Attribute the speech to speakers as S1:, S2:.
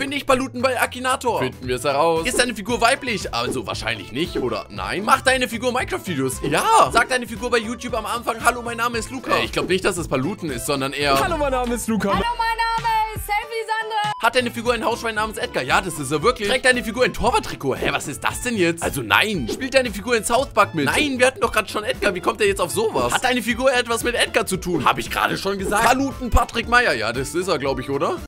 S1: Finde ich Paluten bei Akinator?
S2: Finden wir es heraus.
S1: Ist deine Figur weiblich? Also wahrscheinlich nicht, oder? Nein. Macht deine Figur Minecraft-Videos? Ja. Sagt deine Figur bei YouTube am Anfang, hallo, mein Name ist Luca.
S2: Äh, ich glaube nicht, dass es Paluten ist, sondern eher...
S3: Hallo, mein Name ist Luca.
S4: Hallo, mein Name ist Selfie Sandra.
S1: Hat deine Figur ein Hausschwein namens Edgar? Ja, das ist er wirklich. Trägt deine Figur ein Torwarttrikot? Hä, was ist das denn jetzt? Also nein. Spielt deine Figur in South Park mit? Nein, wir hatten doch gerade schon Edgar. Wie kommt er jetzt auf sowas? Hat deine Figur etwas mit Edgar zu tun? Habe ich gerade schon gesagt. Paluten Patrick Meyer. Ja, das ist er, glaube ich, oder?